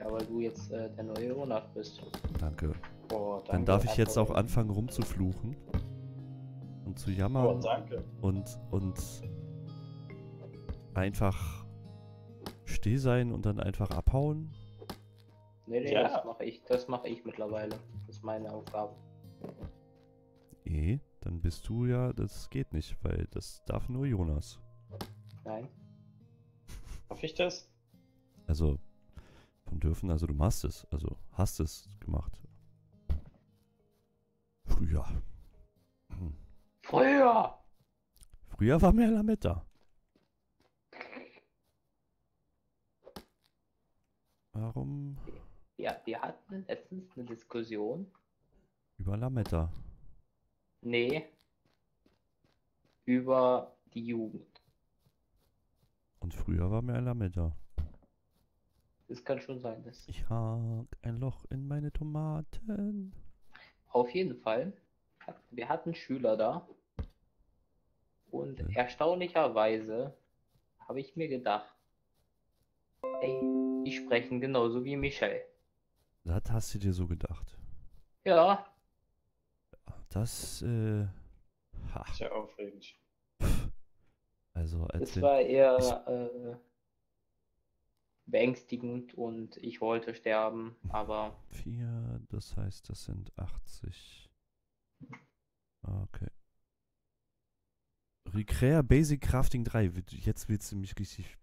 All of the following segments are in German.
Ja, weil du jetzt äh, der neue Monat bist. Danke. Oh, Dann danke. darf ich jetzt auch anfangen rumzufluchen. Und zu Oh, jammern. danke. und, und einfach still sein und dann einfach abhauen. Nee, nee, Ja. das mache ich. Das mache ich mittlerweile. Das ist meine Aufgabe. Eh, dann bist du ja, das geht nicht, weil das darf nur Jonas. Nein. Darf ich das? Also von dürfen, also du machst es, also hast es gemacht. Früher. Hm. Früher! Früher war mehr Lametta. Warum Ja, wir hatten letztens eine Diskussion. über Lametta? Nee. Über die Jugend. Und früher war mehr Lametta. Das kann schon sein. Das Ich hag ein Loch in meine Tomaten. Auf jeden Fall. Wir hatten Schüler da. Und Okay. erstaunlicherweise habe ich mir gedacht, ey, die sprechen genauso wie Michelle. Das hast du dir so gedacht. Ja, Das, äh. Ha, Sehr aufregend. also, als es wenn, war eher äh, beängstigend und ich wollte sterben, aber vier, das heißt, das sind 80. Okay. Recrea Basic Crafting 3. Wird- Jetzt willst du mich richtig.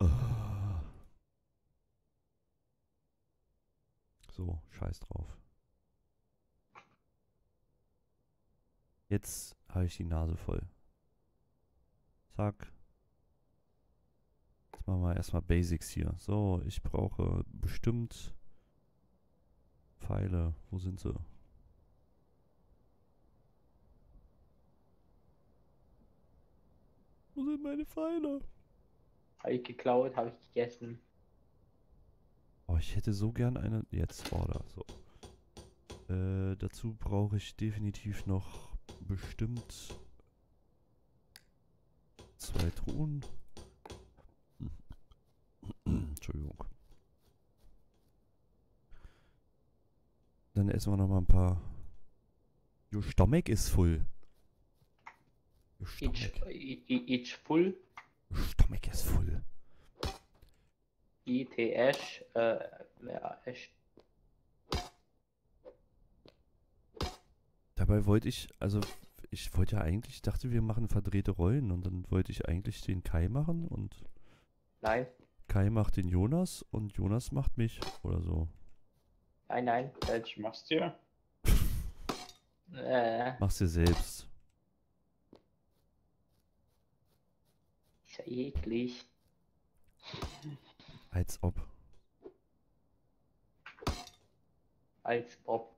Ah. So, scheiß drauf. Jetzt habe ich die Nase voll. Zack. Jetzt machen wir erstmal Basics hier. So, ich brauche bestimmt Pfeile. Wo sind sie? Wo sind meine Pfeile? habe ich geklaut, habe ich gegessen. Oh, ich hätte so gern eine. Jetzt, Order. So. Äh, dazu brauche ich definitiv noch bestimmt zwei Truhen. Entschuldigung. Dann essen wir noch mal ein paar. Your stomach is full. Your stomach, i- i- each full, your stomach is full. ITS, äh, ja, Esch. Dabei wollte ich, also ich wollte ja eigentlich, ich dachte, wir machen verdrehte Rollen und dann wollte ich eigentlich den Kai machen und Nein, Kai macht den Jonas und Jonas macht mich oder so. nein, nein, Ich mach's dir. äh, Mach's dir selbst. ist ja eklig. Als ob. Als Bob.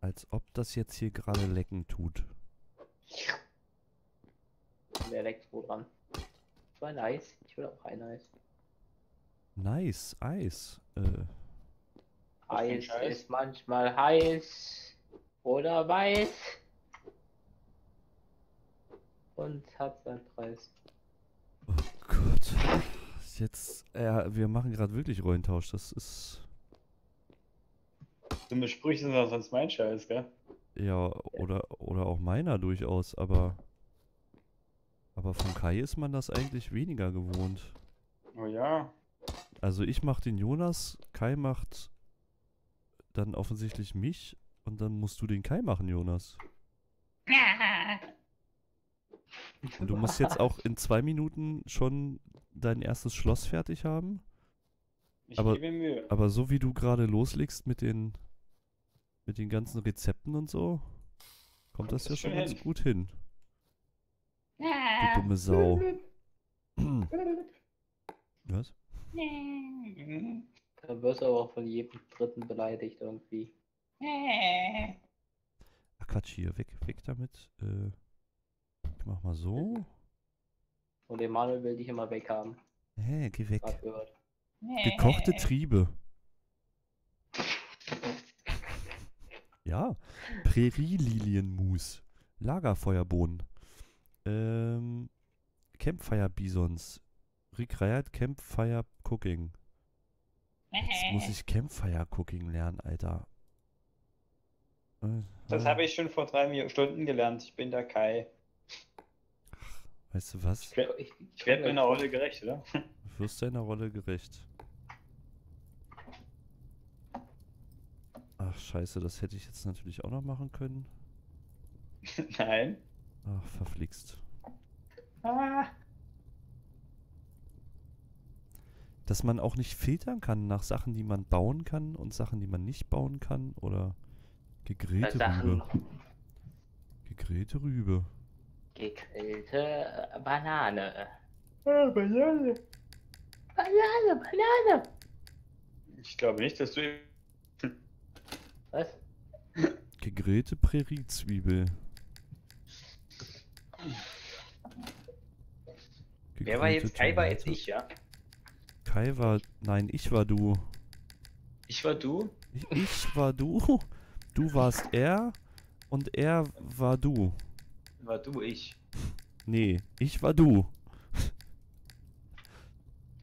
Als ob das jetzt hier gerade lecken tut. Wer leckt wo dran? Ein Eis. Ich will auch ein Eis. Nice, Eis. Äh, Eis ist manchmal heiß oder weiß und hat seinen Preis. oh Gott. Jetzt, ja, wir machen gerade wirklich Rollentausch. Das ist, Dumme Sprüche sind doch sonst mein Scheiß, gell? ja, oder, oder auch meiner durchaus, aber, aber von Kai ist man das eigentlich weniger gewohnt. Oh ja. Also ich mach den Jonas, Kai macht dann offensichtlich mich und dann musst du den Kai machen, Jonas. Und du musst jetzt auch in zwei Minuten schon dein erstes Schloss fertig haben. Ich Aber- gebe Mühe. Aber so wie du gerade loslegst mit den mit den ganzen Rezepten und so, kommt das das ja schon schon ganz hin. gut hin. Du dumme Sau. Was? Da wirst du aber auch von jedem Dritten beleidigt irgendwie. Ach Quatsch, hier, weg, weg damit. Äh, ich mach mal so. Und Emanuel will dich immer weghaben. Hä, geh weg. Gekochte Triebe. Ja, Prärielilienmus. Lagerfeuerbohnen. Ähm, Campfire Recreate Campfire Cooking. Jetzt muss ich Campfire Cooking lernen, Alter. Das habe ich schon vor drei Stunden gelernt. Ich bin der Kai. Weißt du was? Ich werde ich werd meiner Rolle gerecht, oder? Du wirst deiner Rolle gerecht. Ach, scheiße, das hätte ich jetzt natürlich auch noch machen können. Nein. Ach, verflixt. Ah. Dass man auch nicht filtern kann nach Sachen, die man bauen kann und Sachen, die man nicht bauen kann. Oder gegrillte Rübe. Gegrillte Rübe. gegrillte Banane. Ah, Banane. Banane, Banane. Ich glaube nicht, dass du. Was? Gegrillte Präriezwiebel. Wer war jetzt Kai? War jetzt ich, ja? Kai war. Nein, ich war du. Ich war du? Ich, ich war du. Du warst er. Und er war du. War du ich? Nee, ich war du.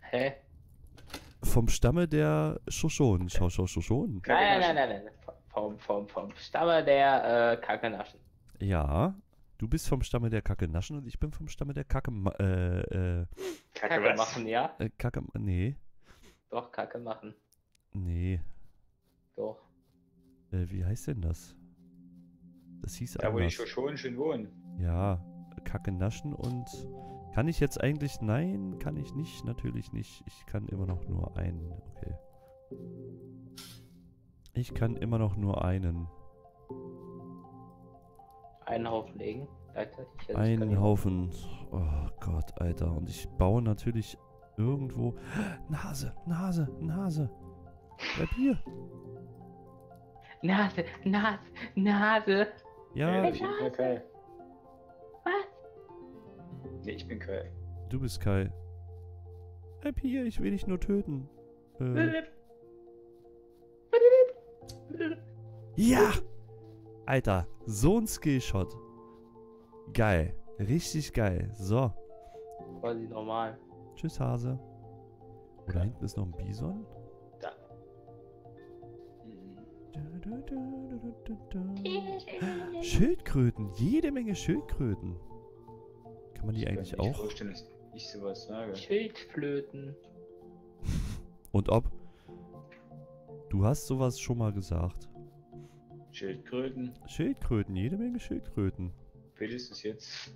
Hä? Vom Stamme der Shoshon. Schau, schau, Shoshon. Nein, nein, nein, nein. Vom, vom, vom Stamme der äh, Kakenaschen. Ja. Du bist vom Stamme der Kacke naschen und ich bin vom Stamme der Kacke. ma- Äh, äh, Kacke was? machen, ja? äh, Kacke. Nee. Doch, Kacke machen. Nee. Doch. Äh, wie heißt denn das? Das hieß Da, wo die anders. Schoschonen schon wohnen. Ja, Kacke naschen und. Kann ich jetzt eigentlich. Nein, kann ich nicht. Natürlich nicht. Ich kann immer noch nur einen. Okay. Ich kann immer noch nur einen. Einen Haufen legen. Gleichzeitig. Einen Haufen. Oh Gott, Alter. Und ich baue natürlich irgendwo. Nase, Nase, Nase. Bleib hier. Nase, Nase, Nase. Ja, ich bin Kai. Was? Nee, ich bin Kai. du bist Kai. Bleib hier, ich will dich nur töten. Äh, ja! Alter, so ein Skillshot. Geil. Richtig geil. So. Quasi normal. Tschüss, Hase. Oh, da hinten ist noch ein Bison. Da. Schildkröten. Jede Menge Schildkröten. Kann man die Ich kann eigentlich mir nicht auch? vorstellen, dass ich sowas sage. Schildflöten. Und ob? Du hast sowas schon mal gesagt. Schildkröten. Schildkröten, jede Menge Schildkröten. Es jetzt?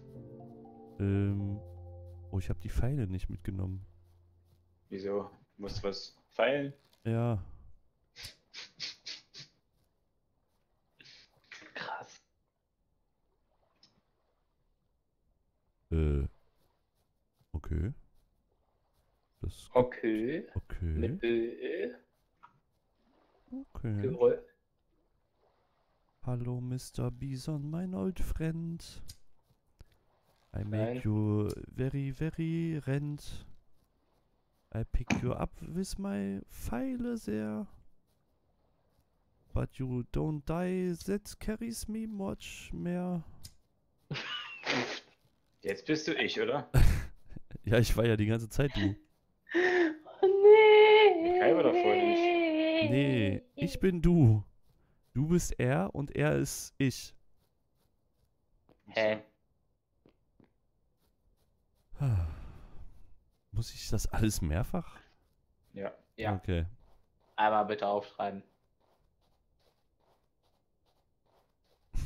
Ähm. Oh, ich habe die Pfeile nicht mitgenommen. Wieso? Musst du was feilen? Ja. Krass. Äh. Okay. Das. Okay. Okay. Mit Ö. Okay. Geröll. Hallo, Mr. Bison, mein old friend. I make Nein. you very, very rent. I pick you up with my Pfeile there. But you don't die, that carries me much mehr. Jetzt bist du ich, oder? Ja, ich war ja die ganze Zeit du. Oh nee. War doch vorher Nee, ich bin du. Du bist er und er ist ich. Hä? Muss ich das alles mehrfach? Ja. Ja. Okay. Einmal bitte aufschreiben.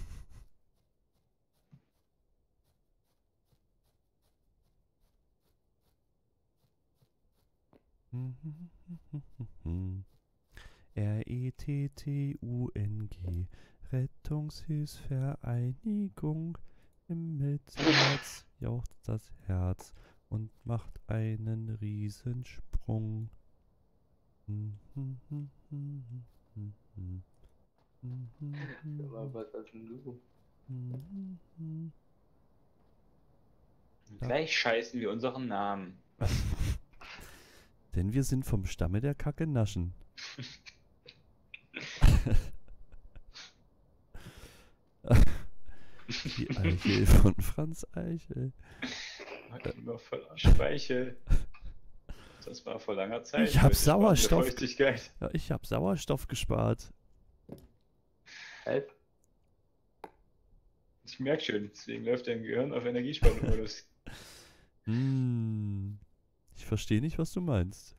R-E-T-T-U-N-G Rettungshilfsvereinigung im März jauchzt das Herz und macht einen Riesensprung. Aber was hast denn du? Gleich scheißen wir unseren Namen. Denn wir sind vom Stamme der Kacke naschen. Die Eichel von Franz Eichel. Immer voller Speichel. Das war vor langer Zeit. Ich hab Heute sparen wir Sauerstoff. Ja, ich habe Sauerstoff gespart. Halt. Ich merke schon, deswegen läuft dein Gehirn auf Energiesparmodus. Hm. Ich verstehe nicht, was du meinst.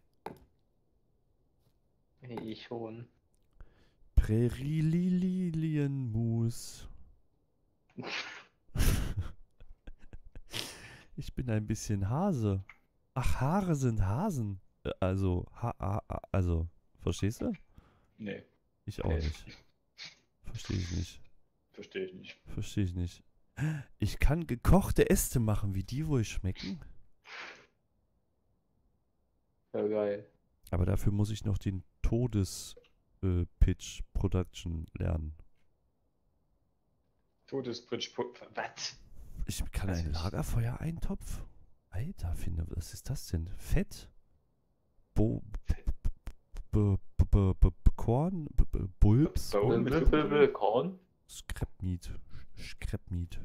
Ich schon. Prärililienmus. ich bin ein bisschen Hase. Ach, Haare sind Hasen. Äh, Also, ha, ha, also, verstehst du? nee, Ich auch Nee. nicht. Verstehe ich nicht. verstehe ich nicht. Verstehe ich nicht. Ich kann gekochte Äste machen, wie die wohl schmecken. Ja, geil. Aber dafür muss ich noch den Todes-Pitch Production lernen. Todesbridge. Was? Ich kann ein. Lagerfeuer-Eintopf? Alter, finde, was ist das denn? Fett? Bo b b b b b Korn? B b Bulbs? Korn? Scrap Meat. Scrap Meat.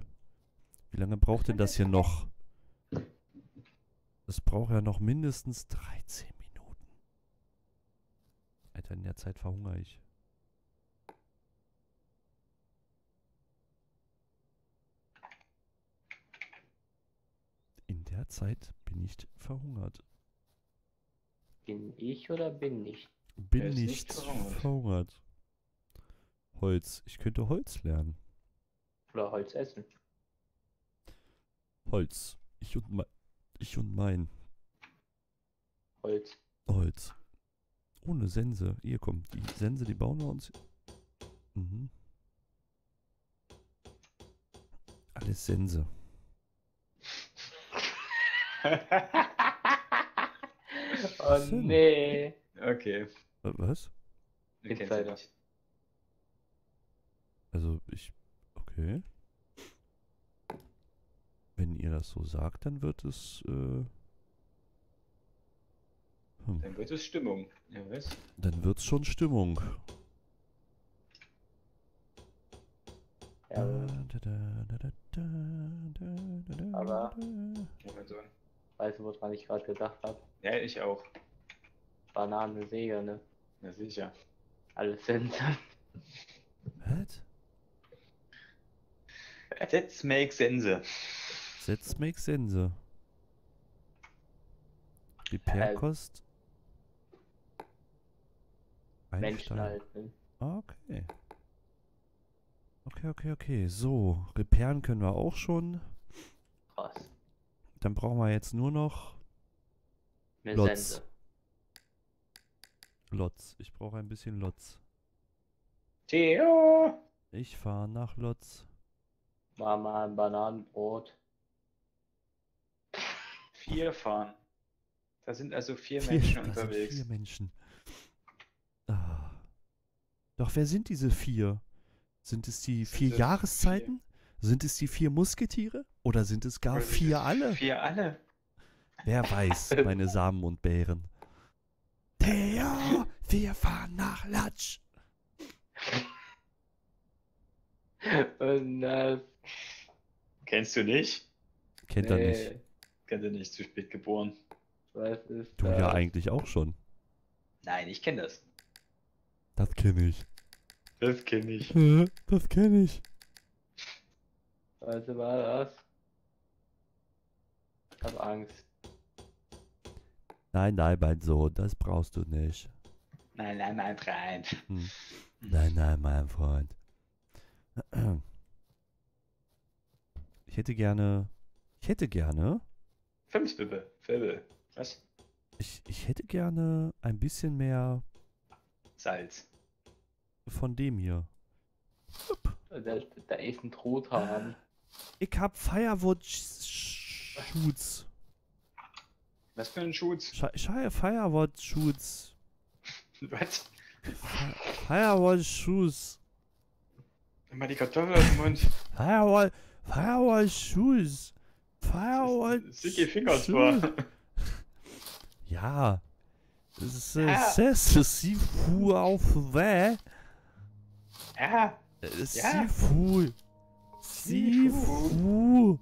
Wie lange braucht denn das hier noch? Das braucht ja noch mindestens 13 Minuten. Alter, in der Zeit verhungere ich. In der Zeit bin ich verhungert. Bin ich oder bin ich? Bin nicht, nicht verhungert. verhungert. Holz. Ich könnte Holz lernen. Oder Holz essen? Holz. Ich und mein. Ich und mein. Holz. Holz. Ohne Sense. Hier kommt die Sense, die bauen wir uns. Mhm. Alles Sense. oh denn? nee. okay, Was? kennen Insider. nicht. Also ich. Okay. Wenn ihr das so sagt, dann wird es. Äh, hm, Dann wird es Stimmung. Ja, was? dann wird's schon Stimmung. Ja, Da, Aber- mein Sohn. Weißt du, woran ich gerade gedacht habe? Ja, ich auch. Banane, Säge, ne? Na sicher. Alles sind. Was? Let's make Sense. Setz make Sense. Repairkost. Ein Menschen Stein. halt, ne? Okay. Okay, okay, okay. So, repairen können wir auch schon. Krass. Dann brauchen wir jetzt nur noch Eine Lotz. Sense. Lotz. Ich brauche ein bisschen Lotz. Theo! Ich fahre nach Lotz. Mama, ein Bananenbrot. Vier fahren. Da sind also vier Vier, Menschen da sind unterwegs. vier Menschen. Ah. Doch wer sind diese vier? Sind es die Sind vier es Jahreszeiten? Sind es die vier Musketiere? Oder sind es gar vier alle? Vier alle. Wer weiß, meine Samen und Beeren. Theo, wir fahren nach Latsch. Und das. Kennst du nicht? Kennt er nicht. Kennt er nicht, zu spät geboren. Was ist Du das? ja eigentlich auch schon. Nein, ich kenne das. Das kenne ich. Das kenne ich. Das kenne ich. Was war das? Ich hab Angst. Nein, nein, mein Sohn, das brauchst du nicht. Nein, nein, mein Freund. Hm. Nein, nein, mein Freund. Ich hätte gerne. Ich hätte gerne. Fünf Bippe. Filbe. Was? Ich, ich hätte gerne ein bisschen mehr Salz. von dem hier. Da, da ist ein Truthahn. Ich hab Firewood Shoots. Was für ein Schutz? Sche- Sche- Firewood Shoots. Was? Fi- Firewood Shoes. Nimm mal die Kartoffel aus dem Mund. Firewall. Firewall Shoes. Firewall. Sicky Fingers Shoes. Ja. Es ist Ja. Sifu auf Wä. Ja. Sifu. Sifu.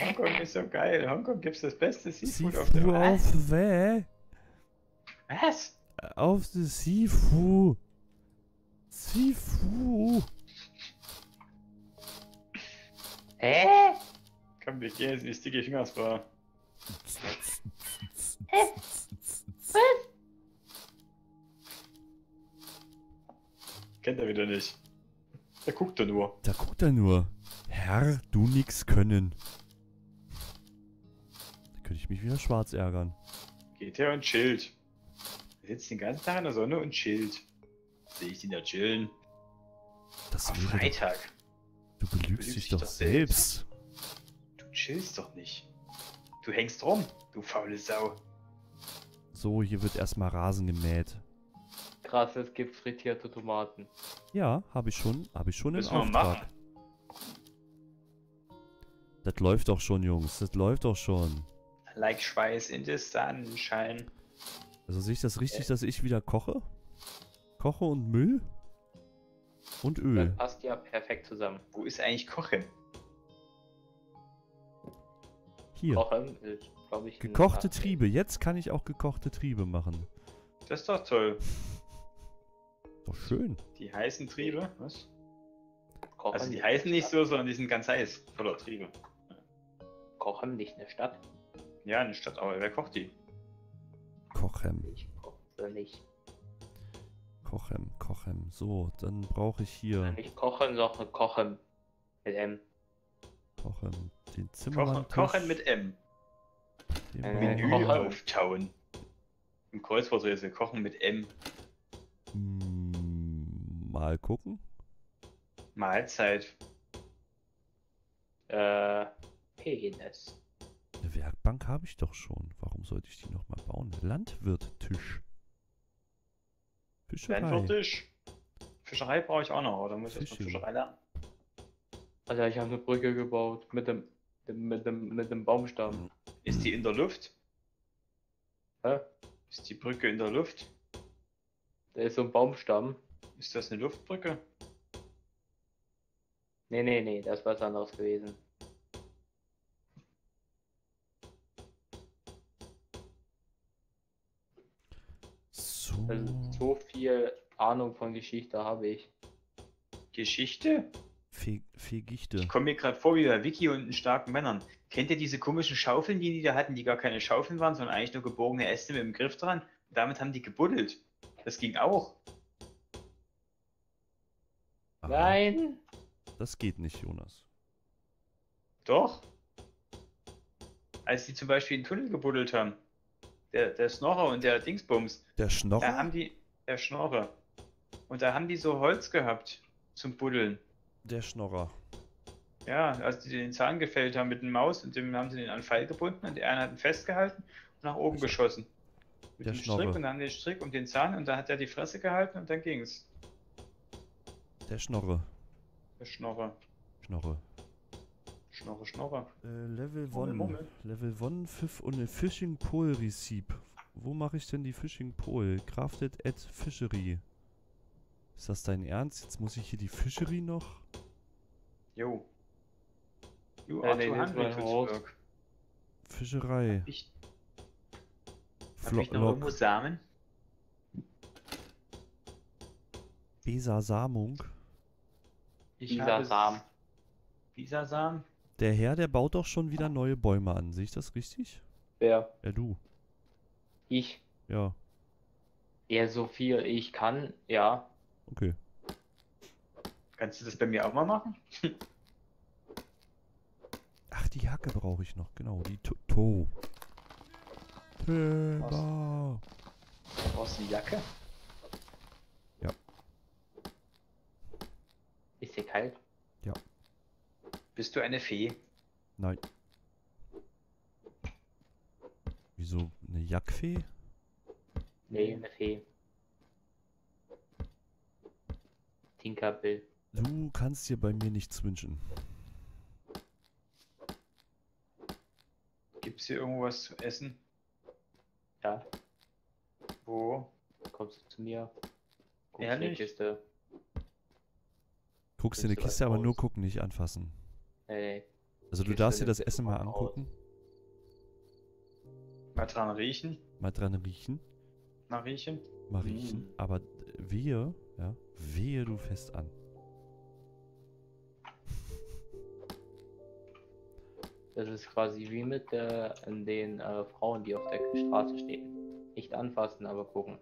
Hongkong ist so geil. Hongkong gibt's das beste Seafood auf der Welt. auf weh. Was? Auf die Sifu. Sifu. Hä? Komm, wir gehen jetzt in die Sticky Fingers Bar. Kennt er wieder nicht. Der guckt er nur. Da guckt er nur. Herr, du nix können. Ich mich wieder schwarz ärgern. Geht her und chillt. Er sitzt den ganzen Tag in der Sonne und chillt. Sehe ich ihn da chillen. Das Am doch, Freitag. du belügst belügst dich dich doch doch selbst. Du chillst doch nicht. Du hängst rum, du faule Sau. So, hier wird erstmal Rasen gemäht. Krass, es gibt frittierte Tomaten. Ja, habe ich schon, habe ich schon im Müssen wir Auftrag. machen. Das läuft doch schon, Jungs. Das läuft doch schon. Like Schweiß in the Sunshine. Also sehe ich das richtig, dass ich wieder koche? Koche und Müll? Und Öl. Das passt ja perfekt zusammen. Wo ist eigentlich Kochen? Hier. Kochen ist, glaube ich, Gekochte Triebe. Jetzt kann ich auch gekochte Triebe machen. Das ist doch toll. Doch schön. Die heißen Triebe, was? Kochen, Also die heißen nicht Stadt. so, sondern die sind ganz heiß. Voller Triebe. Kochen nicht eine Stadt. Ja, eine Stadt, aber wer kocht die? Kochem. Ich koche nicht. Kochem, Kochem. So, dann brauche ich hier Nicht kochen, sondern kochen. Mit M. Kochem. Den Zimmermann. Kochen, kochen mit M. Den Äh, Menü Kochen. auftauen. Im Kreuzworträtsel kochen mit M. Mm, Mal gucken. Mahlzeit. Äh, Penis. Werkbank habe ich doch schon. Warum sollte ich die nochmal bauen? Landwirttisch. Fischerei. Landwirtisch. Fischerei brauche ich auch noch, oder muss ich erst mal Fishing. Fischerei lernen? Also ich habe eine Brücke gebaut mit dem, dem mit dem mit dem Baumstamm. Ist die in der Luft? Hä? Ist die Brücke in der Luft? Da ist so ein Baumstamm. Ist das eine Luftbrücke? Nee, nee, nee, das ist was anderes gewesen. Also so viel Ahnung von Geschichte habe ich. Geschichte? Fe Fegichte. Ich komme mir gerade vor wie bei Vicky und den starken Männern. Kennt ihr diese komischen Schaufeln, die die da hatten, die gar keine Schaufeln waren, sondern eigentlich nur gebogene Äste mit dem Griff dran? Und damit haben die gebuddelt. Das ging auch. Aha, Nein! Das geht nicht, Jonas. Doch. Als die zum Beispiel einen Tunnel gebuddelt haben. Der, der Snorrer und der Dingsbums. Der Da Schnorrer? haben die. Der Schnorrer. Und da haben die so Holz gehabt zum Buddeln. Der Schnorrer. Ja, als die den Zahn gefällt haben mit dem Maus und dem haben sie den an den Pfeil gebunden und der eine hat ihn festgehalten und nach oben geschossen. Mit Der dem Schnorre. Strick und dann den Strick um den Zahn und da hat er die Fresse gehalten und dann ging's. Der Schnorre. Der Schnorrer. Schnorre. Schnorre, Schnorrer. Äh, Level Mummel, 1. Mummel. Level 1 Pfiff und eine Fishing Pole Receipt. Wo mache ich denn die Fishing Pole? Crafted at Fishery. Ist das dein Ernst? Jetzt muss ich hier die Fishery noch? Jo. You Äh, are nee, Haus. Handelswerk. Fischerei. Ich, hab Flo ich noch irgendwo. Samen? Besasamung. Ich Samen. Bisasam? Der Herr, der baut doch schon wieder neue Bäume an. Sehe ich das richtig? Wer? Ja, du. Ich. Ja, Ja, so viel ich kann, ja. okay. Kannst du das bei mir auch mal machen? Ach, die Jacke brauche ich noch. Genau, die To. to. Thema. Brauchst du die Jacke? Ist dir kalt? Bist du eine Fee? Nein. Wieso eine Jackfee? Nee, eine Fee. Tinkerbell. Du kannst dir bei mir nichts wünschen. Gibt's hier irgendwo was zu essen? Ja, Wo? kommst du zu mir? Guckst Ehrlich? in die Kiste. Guckst dir eine Willst du was Kiste, aber nur raus? gucken, nicht anfassen. Nee. Also du darfst dir das Essen mal aus? angucken, Mal dran riechen. mal dran riechen, Mal riechen. mal riechen. Mm. Aber wehe, ja, wehe du fest an. Das ist quasi wie mit äh, den äh, Frauen, die auf der Straße stehen. Nicht anfassen, aber gucken.